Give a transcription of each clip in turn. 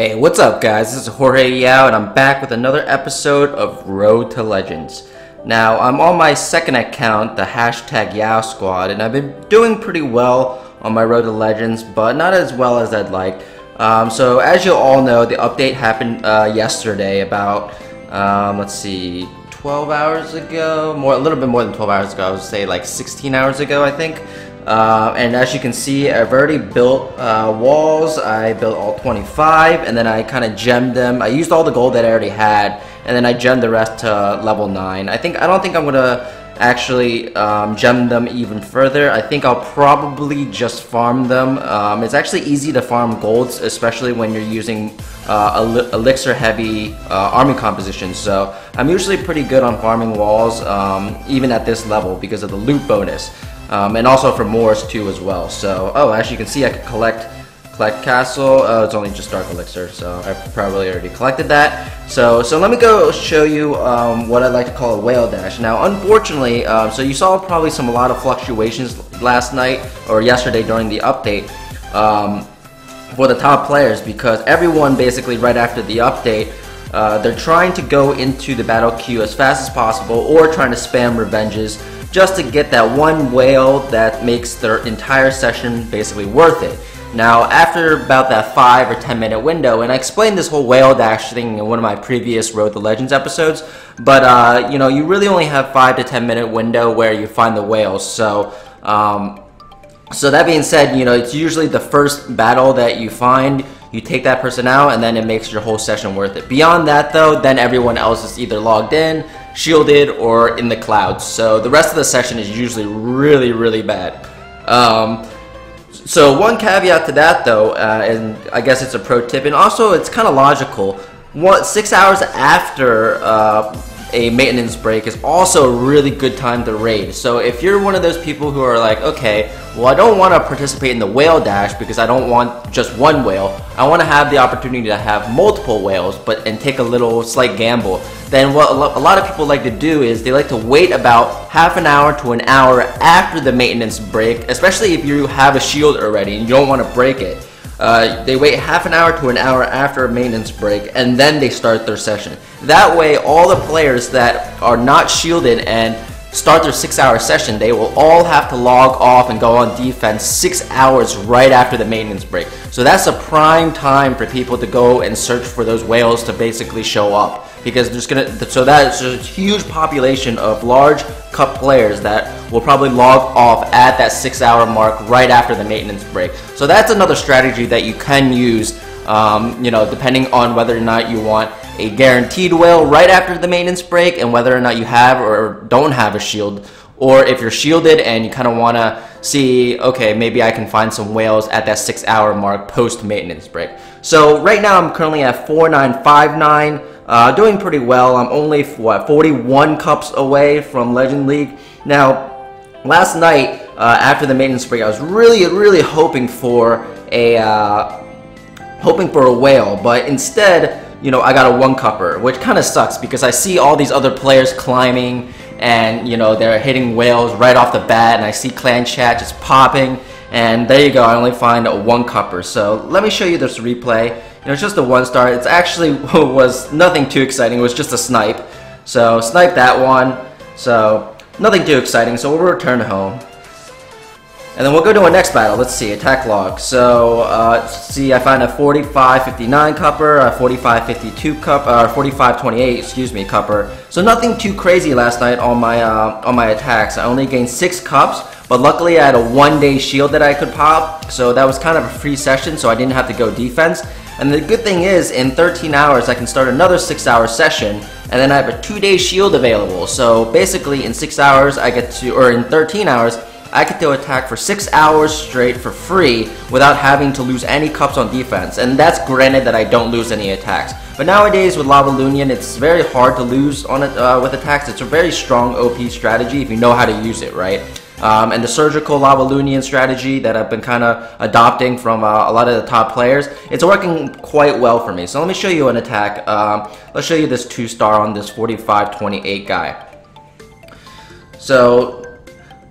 Hey, what's up, guys? This is Jorge Yao, and I'm back with another episode of Road to Legends. Now, I'm on my second account, the hashtag Yao Squad, and I've been doing pretty well on my Road to Legends, but not as well as I'd like. Um, so, as you all know, the update happened uh, yesterday, about um, let's see, 12 hours ago, more a little bit more than 12 hours ago. I would say like 16 hours ago, I think. Uh, and as you can see, I've already built uh, walls. I built all 25, and then I kind of gemmed them. I used all the gold that I already had, and then I gemmed the rest to level 9. I think I don't think I'm gonna actually um, gem them even further. I think I'll probably just farm them. Um, it's actually easy to farm golds, especially when you're using uh, elixir heavy uh, army compositions. So I'm usually pretty good on farming walls, um, even at this level because of the loot bonus. Um, and also for Moors too as well. So, oh, as you can see, I can collect collect castle. Uh, it's only just dark elixir, so I probably already collected that. So, so let me go show you um, what I like to call a whale dash. Now, unfortunately, um, so you saw probably some a lot of fluctuations last night or yesterday during the update um, for the top players because everyone basically right after the update. Uh, they're trying to go into the battle queue as fast as possible or trying to spam revenges just to get that one whale that makes their entire session basically worth it. Now, after about that 5 or 10 minute window, and I explained this whole whale dash thing in one of my previous Road to Legends episodes, but uh, you know, you really only have 5 to 10 minute window where you find the whales, so um, so that being said, you know, it's usually the first battle that you find, you take that person out, and then it makes your whole session worth it. Beyond that, though, then everyone else is either logged in, shielded, or in the clouds. So the rest of the session is usually really, really bad. Um, so one caveat to that, though, uh, and I guess it's a pro tip, and also it's kind of logical. What six hours after uh, a maintenance break is also a really good time to raid. So if you're one of those people who are like, okay, well I don't want to participate in the whale dash because I don't want just one whale. I want to have the opportunity to have multiple whales, but and take a little slight gamble. Then what a lot of people like to do is they like to wait about half an hour to an hour after the maintenance break, especially if you have a shield already and you don't want to break it. Uh, they wait half an hour to an hour after a maintenance break and then they start their session. That way, all the players that are not shielded and start their six hour session, they will all have to log off and go on defense six hours right after the maintenance break. So that's a prime time for people to go and search for those whales to basically show up because there's gonna so that's a huge population of large cup players that will probably log off at that six hour mark right after the maintenance break. So that's another strategy that you can use um, you know depending on whether or not you want a guaranteed whale right after the maintenance break and whether or not you have or don't have a shield or if you're shielded and you kind of want to see okay maybe I can find some whales at that six hour mark post maintenance break. So right now I'm currently at 4959 uh, doing pretty well. I'm only, what, 41 cups away from Legend League. Now, last night, uh, after the maintenance break, I was really, really hoping for a, uh, hoping for a whale, but instead, you know, I got a one cupper, which kind of sucks because I see all these other players climbing and, you know, they're hitting whales right off the bat and I see clan chat just popping and there you go, I only find a one cupper. So let me show you this replay. You know, it's just a one star. It's actually was nothing too exciting. It was just a snipe. So snipe that one. So nothing too exciting. So we'll return home. And then we'll go to our next battle. Let's see, attack log. So, uh, see, I found a 45-59 cupper, a 45-52 cup, or uh, 45-28, excuse me, cupper. So nothing too crazy last night on my uh, on my attacks. I only gained six cups, but luckily I had a one-day shield that I could pop, so that was kind of a free session, so I didn't have to go defense. And the good thing is, in 13 hours, I can start another 6-hour session, and then I have a 2-day shield available. So basically, in 6 hours, I get to, or in 13 hours, I get to attack for 6 hours straight for free without having to lose any cups on defense. And that's granted that I don't lose any attacks. But nowadays with Lava Lavaloonion, it's very hard to lose on it uh, with attacks. It's a very strong OP strategy if you know how to use it, right? Um, and the surgical Lavaloonion strategy that I've been kind of adopting from uh, a lot of the top players, it's working quite well for me. So let me show you an attack. Um, let's show you this two star on this 45-28 guy. So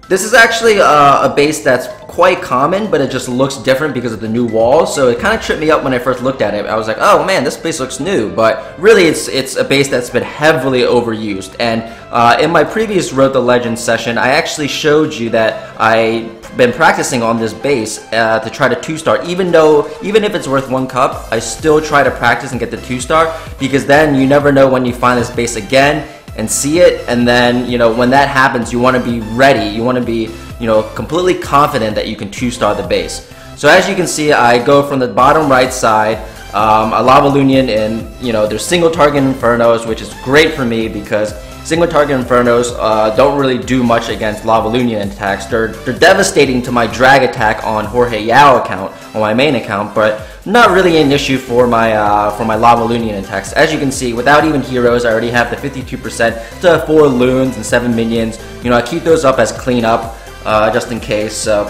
This is actually uh, a base that's quite common, but it just looks different because of the new walls. So it kind of tripped me up when I first looked at it. I was like, oh man, this base looks new, but really it's it's a base that's been heavily overused. And uh, in my previous Road to Legends session, I actually showed you that I been practicing on this base uh, to try to two star even though even if it's worth one cup I still try to practice and get the two star because then you never know when you find this base again and see it and then you know when that happens you want to be ready. You want to be you know completely confident that you can two star the base. So as you can see I go from the bottom right side um, a lava loonion and you know there's single target infernos which is great for me because single target infernos uh, don't really do much against lava loonion attacks. They're, they're devastating to my drag attack on Jorge Yao account on my main account but not really an issue for my uh, for my Lava Loonion attacks. As you can see, without even heroes, I already have the 52% to 4 loons and 7 minions. You know, I keep those up as cleanup, uh, just in case. So,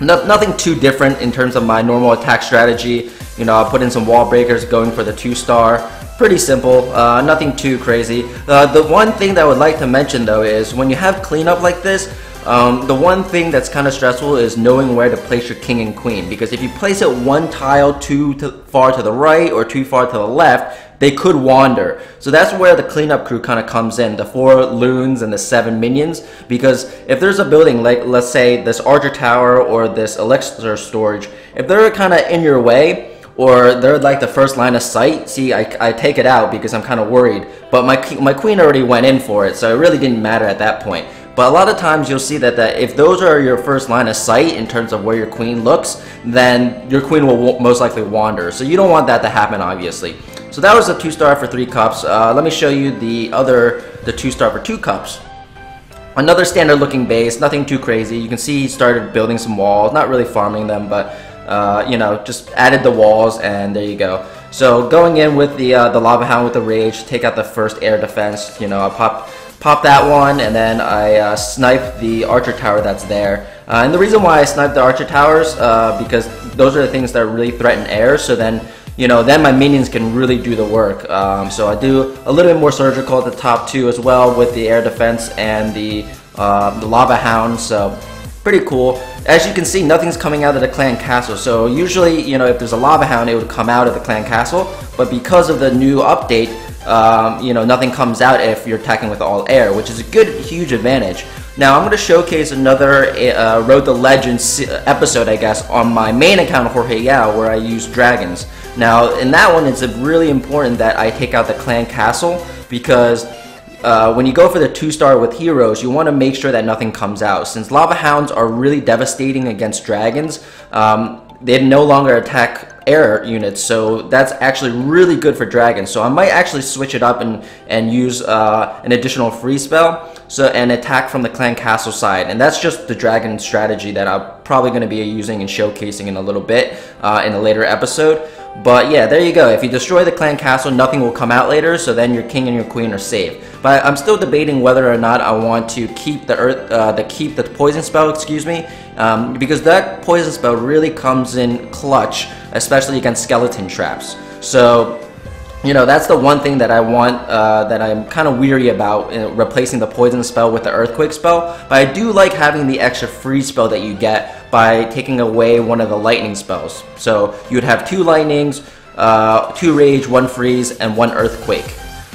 no, nothing too different in terms of my normal attack strategy. You know, I'll put in some wall breakers going for the 2 star. Pretty simple, uh, nothing too crazy. Uh, the one thing that I would like to mention though is when you have cleanup like this, um, the one thing that's kind of stressful is knowing where to place your king and queen because if you place it one tile too to far to the right or too far to the left, they could wander. So that's where the cleanup crew kind of comes in, the four loons and the seven minions. Because if there's a building like, let's say, this archer tower or this elixir storage, if they're kind of in your way, or they're like the first line of sight. See, I, I take it out because I'm kind of worried. But my, my queen already went in for it, so it really didn't matter at that point. But a lot of times you'll see that, that if those are your first line of sight in terms of where your queen looks, then your queen will most likely wander. So you don't want that to happen, obviously. So that was the two star for three cups. Uh, let me show you the other, the two star for two cups. Another standard looking base, nothing too crazy. You can see he started building some walls, not really farming them, but uh, you know, just added the walls and there you go. So going in with the uh, the lava hound with the rage, take out the first air defense. You know, I pop pop that one, and then I uh, snipe the archer tower that's there. Uh, and the reason why I snipe the archer towers, uh, because those are the things that really threaten air, so then, you know, then my minions can really do the work. Um, so I do a little bit more surgical at the top too as well with the air defense and the, uh, the lava hound, so pretty cool. As you can see, nothing's coming out of the clan castle. So usually, you know, if there's a lava hound, it would come out of the clan castle. But because of the new update, um, you know, nothing comes out if you're attacking with all air, which is a good, huge advantage. Now, I'm going to showcase another uh, Road to Legends episode, I guess, on my main account, Jorge Yao, where I use dragons. Now, in that one, it's really important that I take out the clan castle because uh, when you go for the two star with heroes, you want to make sure that nothing comes out. Since lava hounds are really devastating against dragons, um, they no longer attack air units, so that's actually really good for dragons. So I might actually switch it up and and use uh, an additional free spell, so and attack from the clan castle side, and that's just the dragon strategy that I'm probably going to be using and showcasing in a little bit uh, in a later episode. But yeah, there you go. If you destroy the clan castle, nothing will come out later, so then your king and your queen are safe. But I'm still debating whether or not I want to keep the earth, uh, the keep the poison spell, excuse me, um, because that poison spell really comes in clutch, especially against skeleton traps. So you know that's the one thing that I want uh, that I'm kind of weary about uh, replacing the poison spell with the earthquake spell. But I do like having the extra free spell that you get by taking away one of the lightning spells. So you'd have two lightnings uh, two rage one freeze and one earthquake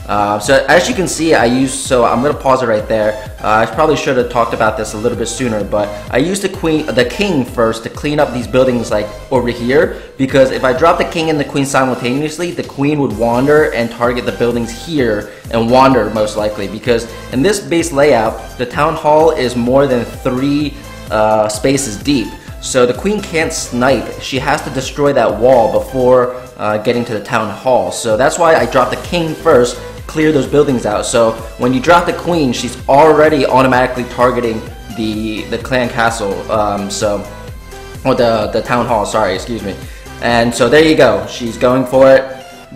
uh, so as you can see, I use, so I'm to pause it right there. Uh, I probably should have talked about this a little bit sooner, but I used the queen, the king first to clean up these buildings like over here, because if I drop the king and the queen simultaneously, the queen would wander and target the buildings here and wander most likely, because in this base layout, the town hall is more than three uh, spaces deep. So the queen can't snipe. She has to destroy that wall before uh, getting to the town hall. So that's why I dropped the king first clear those buildings out. So when you drop the queen, she's already automatically targeting the the clan castle. Um, so or the the town hall. Sorry, excuse me. And so there you go. She's going for it.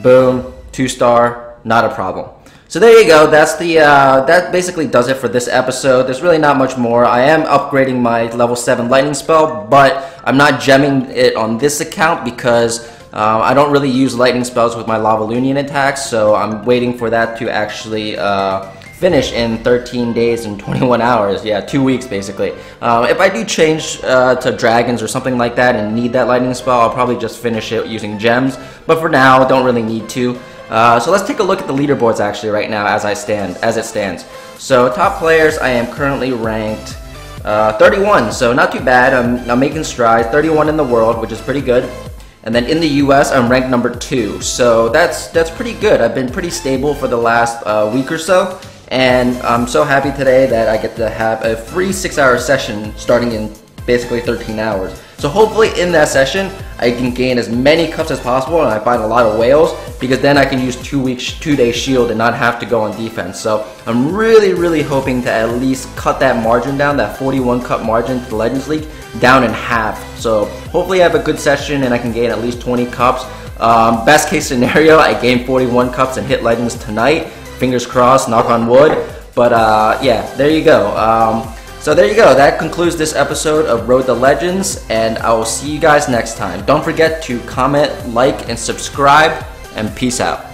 Boom, two star, not a problem. So there you go. That's the uh, that basically does it for this episode. There's really not much more. I am upgrading my level seven lightning spell, but I'm not gemming it on this account because um, I don't really use lightning spells with my Lava Loonion attacks, so I'm waiting for that to actually uh, finish in 13 days and 21 hours. Yeah, two weeks basically. Um, if I do change uh, to dragons or something like that and need that lightning spell, I'll probably just finish it using gems. But for now, don't really need to. Uh, so let's take a look at the leaderboards actually right now as I stand, as it stands. So top players, I am currently ranked uh, 31, so not too bad. I'm, I'm making strides. 31 in the world, which is pretty good. And then in the US, I'm ranked number two. So that's that's pretty good. I've been pretty stable for the last uh, week or so. And I'm so happy today that I get to have a free six hour session starting in basically 13 hours. So hopefully in that session, I can gain as many cups as possible and I find a lot of whales because then I can use two weeks, two day shield and not have to go on defense. So I'm really, really hoping to at least cut that margin down, that 41 cup margin to the Legends League down in half. So hopefully I have a good session and I can gain at least 20 cups. Um, best case scenario, I gain 41 cups and hit Legends tonight. Fingers crossed, knock on wood. But uh, yeah, there you go. Um, so there you go. That concludes this episode of Road the Legends, and I will see you guys next time. Don't forget to comment, like, and subscribe, and peace out.